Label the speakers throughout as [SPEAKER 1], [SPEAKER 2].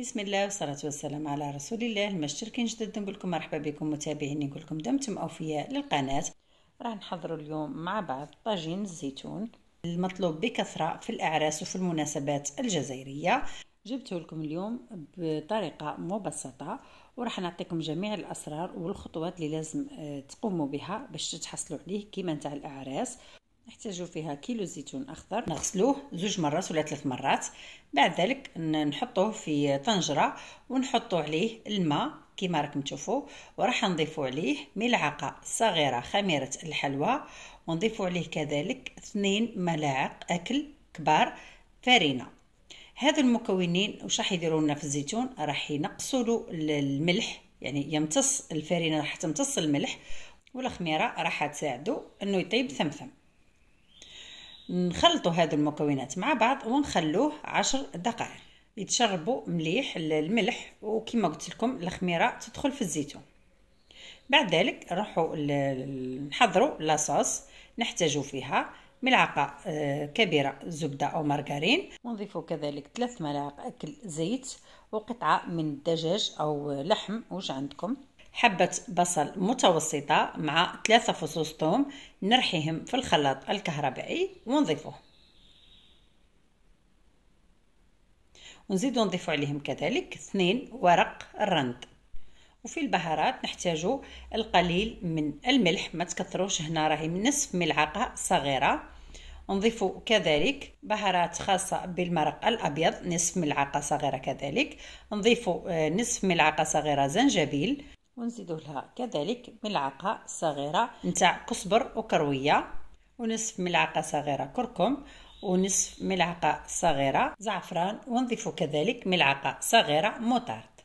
[SPEAKER 1] بسم الله والصلاة والسلام على رسول الله. المشتركين جدد نقول لكم مرحبا بكم متابعين. نقول لكم دمتم أوفياء للقناة. راح نحضروا اليوم مع بعض طاجين الزيتون المطلوب بكثرة في الأعراس وفي المناسبات الجزائرية. جبته لكم اليوم بطريقة مبسطة وراح نعطيكم جميع الأسرار والخطوات اللي لازم آه، تقوموا بها باش تحصلوا عليه كيما نتاع الأعراس. نحتاجو فيها كيلو زيتون أخضر. نغسلوه زوج مرات ولا ثلاث مرات. بعد ذلك نحطوه في طنجرة ونحطو عليه الماء كما راكم تشوفوا وراح نضيفو عليه ملعقة صغيرة خميرة الحلوى. ونضيفو عليه كذلك اثنين ملاعق أكل كبار فرينه هذو المكونين واش راح يديروا لنا في الزيتون؟ راح ينقصوا الملح يعني يمتص الفرينه راح تمتص الملح. والخميرة راح تساعدو إنه يطيب ثمثم. نخلطوا هذو المكونات مع بعض ونخلوه عشر دقائق. يتشربوا مليح الملح وكما قلت لكم الخميرة تدخل في الزيتون. بعد ذلك نروحوا نحضروا لاصوص نحتاجوا فيها ملعقة آه، كبيرة زبدة أو مارغرين. ونضيفوا كذلك ثلاث ملاعق أكل زيت وقطعة من الدجاج أو لحم وش عندكم؟ حبة بصل متوسطة مع ثلاثة فصوص ثوم نرحيهم في الخلاط الكهربائي ونضيفوه. ونزيد نضيف عليهم كذلك اثنين ورق الرند. وفي البهارات نحتاجو القليل من الملح ما تكثروش هنا راهي نصف ملعقة صغيرة. نضيف كذلك بهارات خاصة بالمرق الأبيض نصف ملعقة صغيرة كذلك. نضيف آه، نصف ملعقة صغيرة زنجبيل. ونزيدو لها كذلك ملعقة صغيرة نتاع كزبر وكروية ونصف ملعقة صغيرة كركم ونصف ملعقة صغيرة زعفران ونضيف كذلك ملعقة صغيرة موطارد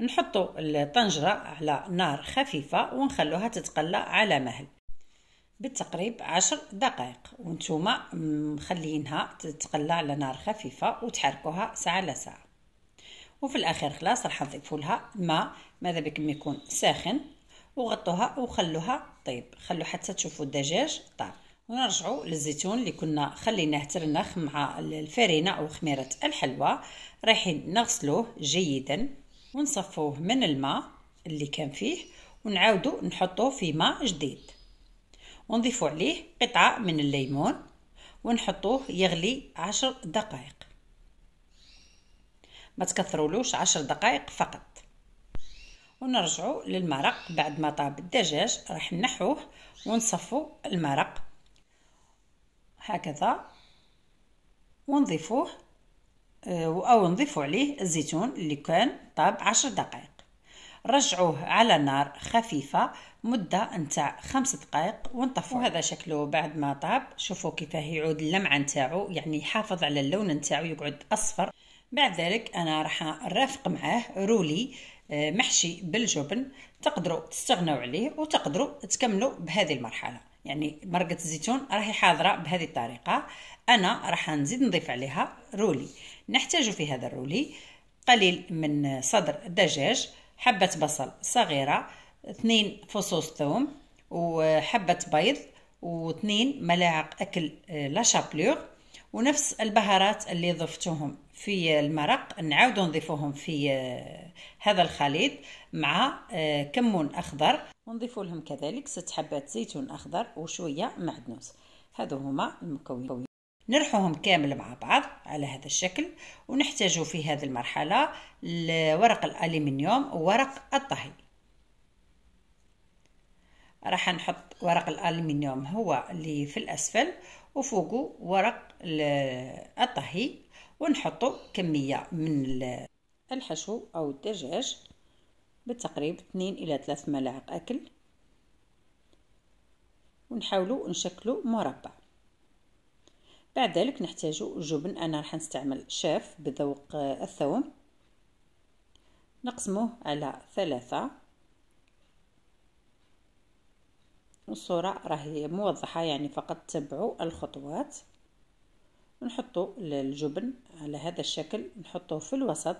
[SPEAKER 1] نحطو الطنجرة على نار خفيفة ونخلوها تتقلى على مهل. بالتقريب عشر دقائق. وانتوما مخلينها تتقلى على نار خفيفة وتحركوها ساعة لساعة وفي الأخير خلاص راح نضيفوا لها ماء. ماذا بكم يكون؟ ساخن. وغطوها وخلوها. طيب خلوا حتى تشوفوا الدجاج. طاب ونرجعوا للزيتون اللي كنا خليناه ترنخ مع الفرينة أو خميرة الحلوى. رايحين نغسلوه جيدا ونصفوه من الماء اللي كان فيه ونعاودوا نحطوه في ماء جديد. ونضيفوا عليه قطعة من الليمون ونحطوه يغلي عشر دقائق. ما تكثرولوش عشر دقائق فقط. ونرجعوا للمرق بعد ما طاب الدجاج راح نحوه ونصفوا المرق هكذا. ونضيفوه آه، أو نضيفوا عليه الزيتون اللي كان طاب عشر دقائق. رجعوه على نار خفيفة مدة نتاع خمس دقائق ونطفوا هذا شكله بعد ما طاب. شوفوا كيفاه يعود اللمعة نتاعو يعني يحافظ على اللون نتاعو يقعد أصفر. بعد ذلك أنا راح نرافق معاه roulé آه، محشي بالجبن تقدروا تستغنوا عليه وتقدروا تكملوا بهذه المرحلة. يعني مرقة الزيتون راهي حاضرة بهذه الطريقة. أنا راح نزيد نضيف عليها roulé. نحتاج في هذا ال roulé قليل من صدر دجاج حبة بصل صغيرة اثنين فصوص ثوم وحبة بيض واثنين ملاعق أكل آه، la chapelure. ونفس البهارات اللي ضفتوهم في المرق نعاودو نضيفوهم في آه، هذا الخليط مع آه، كمون أخضر. ونضيفوا لهم كذلك ست حبات زيتون أخضر وشوية معدنوس. هذو هما المكونين نرحوهم كامل مع بعض على هذا الشكل ونحتاجو في هذه المرحلة ورق الالومنيوم وورق الطهي. راح نحط ورق الالومنيوم هو اللي في الأسفل وفوقه ورق الطهي ونحطو كمية من الحشو أو الدجاج بالتقريب 2 إلى 3 ملاعق أكل ونحاولوا نشكلوا مربع بعد ذلك نحتاج جبن أنا راح نستعمل شاف بذوق الثوم نقسموه على ثلاثة. الصورة راهي موضحة يعني فقط تبعوا الخطوات. ونحطوا الجبن على هذا الشكل نحطوه في الوسط.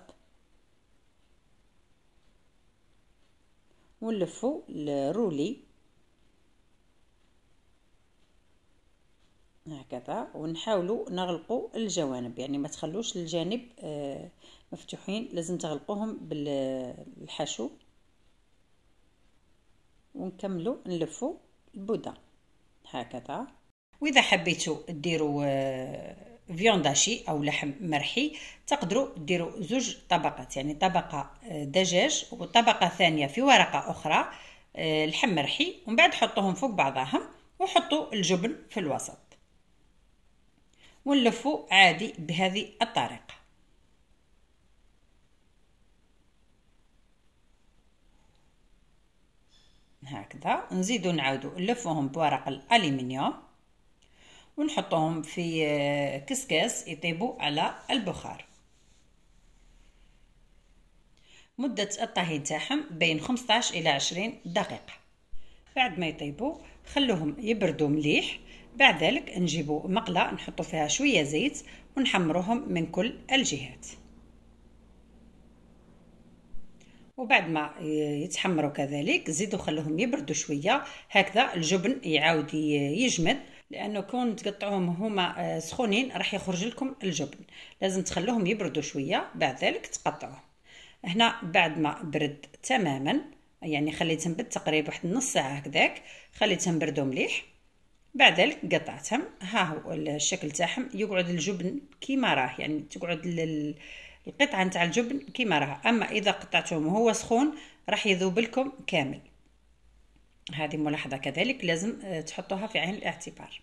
[SPEAKER 1] ونلفوا الرولي هكذا ونحاولوا نغلقوا الجوانب يعني ما تخلوش الجانب آه، مفتوحين لازم تغلقوهم بالحشو. ونكملوا نلفوا البوده هكذا. وإذا حبيتوا ديروا فيونداشي أو لحم مرحي تقدروا ديروا زوج طبقات يعني طبقة آه، دجاج وطبقة ثانية في ورقة أخرى آه، لحم مرحي ومن بعد حطوهم فوق بعضهم وحطوا الجبن في الوسط. ونلفوا عادي بهذه الطريقة. هكذا. نزيدو نعاودو نلفوهم بورق الالومنيوم ونحطوهم في آه، كسكاس يطيبوا على البخار. مدة الطهي تاعهم بين 15 إلى 20 دقيقة. بعد ما يطيبوا خلوهم يبردوا مليح. بعد ذلك نجيبوا مقلة نحطوا فيها شوية زيت ونحمروهم من كل الجهات. وبعد ما يتحمروا كذلك زيدوا خلوهم يبردوا شوية. هكذا الجبن يعاود يجمد لأنه كون تقطعوهم هما آه، سخونين راح يخرج لكم الجبن. لازم تخلوهم يبردوا شوية بعد ذلك تقطعوهم هنا بعد ما برد تماما يعني خليتهم بالتقريب واحد نص ساعة هكذاك خليتهم بردوا مليح. بعد ذلك قطعتهم. ها هو الشكل تاعهم يقعد الجبن كيما راه يعني تقعد القطعة نتاع الجبن كيما راه أما إذا قطعتهم وهو سخون راح يذوب لكم كامل. هذه ملاحظة كذلك لازم آه، تحطوها في عين الاعتبار.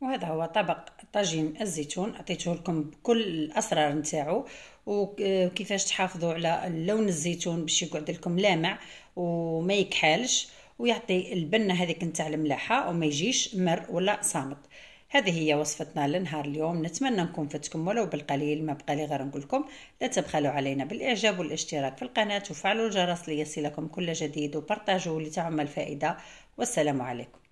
[SPEAKER 1] وهذا هو طبق طاجين الزيتون. عطيته لكم بكل الأسرار نتاعو. وكيفاش تحافظوا على لون الزيتون باش يقعد لكم لامع وما يكحالش. ويعطي البنة هذيك نتاع الملاحة وما يجيش مر ولا صامت. هذه هي وصفتنا لنهار اليوم. نتمنى نكون فتكم ولو بالقليل. ما بقى لي غير نقول لكم لا تبخلوا علينا بالإعجاب والاشتراك في القناة وفعلوا الجرس ليصلكم كل جديد وبرتاجوا لتعم الفائدة. والسلام عليكم.